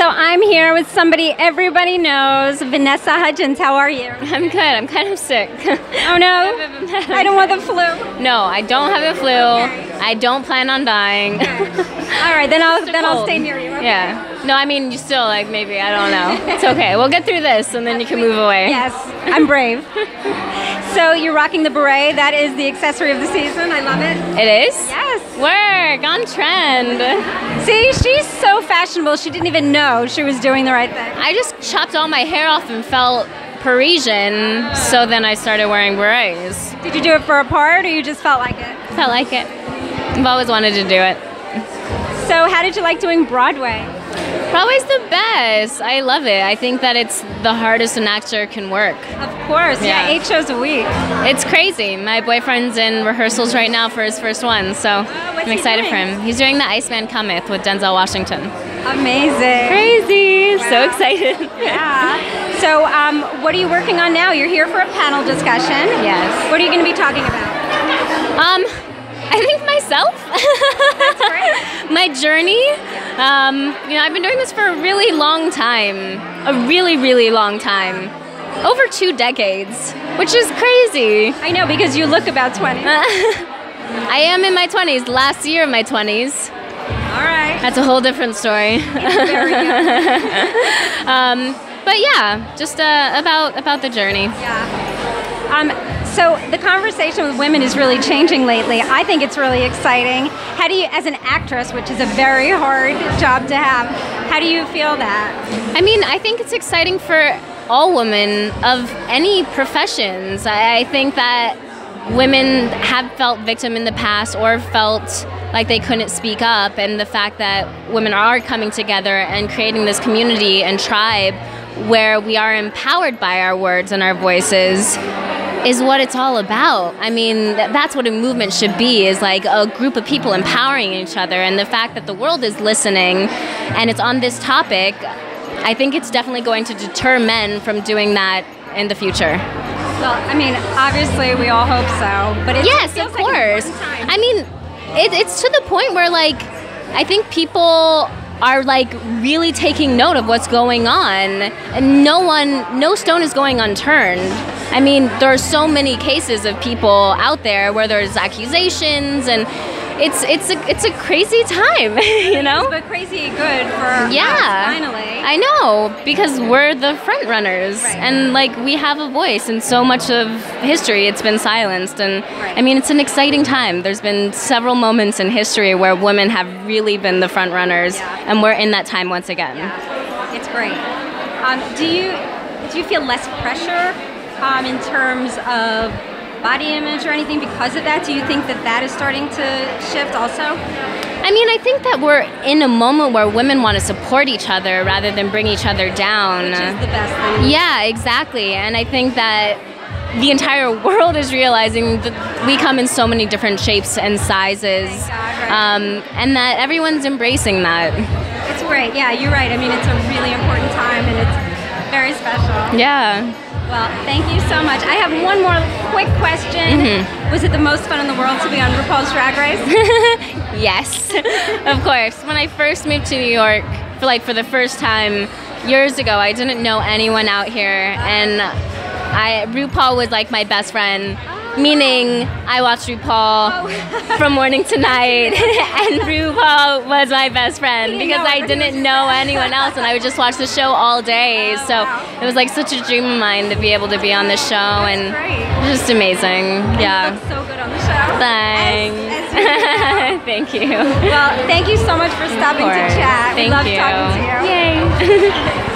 So I'm here with somebody everybody knows, Vanessa Hudgens. How are you? I'm good. I'm kind of sick. Oh no, I don't want the flu. no, I don't have the flu. I don't plan on dying. All right, then I'll then I'll stay near you. okay? Yeah. No, I mean, you still like maybe I don't know. It's okay. We'll get through this, and then you can move away. Yes, I'm brave. so you're rocking the beret. That is the accessory of the season. I love it. It is. Yes. Work on trend. See, she's so fashionable. She didn't even know she was doing the right thing. I just chopped all my hair off and felt Parisian, so then I started wearing berets. Did you do it for a part, or you just felt like it? Felt like it. I've always wanted to do it. So how did you like doing Broadway? Broadway's the best. I love it. I think that it's the hardest an actor can work. Of course, yeah, Yeah. eight shows a week. It's crazy. My boyfriend's in rehearsals right now for his first one, so what's I'm excited for him. He's doing the Iceman Cometh with Denzel Washington. Amazing. Crazy! So excited. Yeah. So, um, what are you working on now? You're here for a panel discussion. Yes. What are you going to be talking about? Um, I think myself. My journey. Um, you know, I've been doing this for a really long time. A really, really long time. Over two decades, which is crazy. I know because you look about 20. I am in my 20s, last year of my 20s. All right. That's a whole different story. Um, but yeah, just uh, about about the journey. Yeah. Um, so the conversation with women is really changing lately. I think it's really exciting. How do you, as an actress, which is a very hard job to have, how do you feel that? I mean, I think it's exciting for all women of any professions. I, think that women have felt victim in the past or felt like they couldn't speak up, and the fact that women are coming together and creating this community and tribe where we are empowered by our words and our voices is what it's all about. I mean, th- that's what a movement should be is like a group of people empowering each other and the fact that the world is listening and it's on this topic, I think it's definitely going to deter men from doing that in the future. Well, I mean, obviously we all hope so, but yes, of course. time. I mean, it, it's to the point where like I think people are like really taking note of what's going on and no one no stone is going unturned i mean there are so many cases of people out there where there's accusations and it's it's a it's a crazy time you know but crazy good for yeah us, finally. i know because we're the front runners Right. and like we have a voice And so much of history it's been silenced and Right. i mean it's an exciting time there's been several moments in history where women have really been the front runners Yeah. and we're in that time once again Yeah, it's great. Um, do you do you feel less pressure um, in terms of body image or anything because of that? Do you think that that is starting to shift also? I mean, I think that we're in a moment where women want to support each other rather than bring each other down. Which is the best thing. Yeah, exactly. And I think that the entire world is realizing that we come in so many different shapes and sizes, Thank God, right. um, and that everyone's embracing that. It's great. Yeah, you're right. I mean, it's a really important time and it's very special. Yeah. Well, thank you so much. I have one more quick question. Mm-hmm. Was it the most fun in the world to be on RuPaul's Drag Race? Yes, of course. When I first moved to New York, for like for the first time years ago, I didn't know anyone out here, and I RuPaul was like my best friend. Meaning, I watched RuPaul oh. from morning to night, and RuPaul was my best friend because I her, he was didn't know anyone else, and I would just watch the show all day. Oh, So wow. it was like such a dream of mine to be able to be on this show, and great. just amazing. You Yeah. so good on the show. Thanks. As- as. Thank you. Well, thank you so much for stopping to chat. we Thank love you. talking to you. Yay.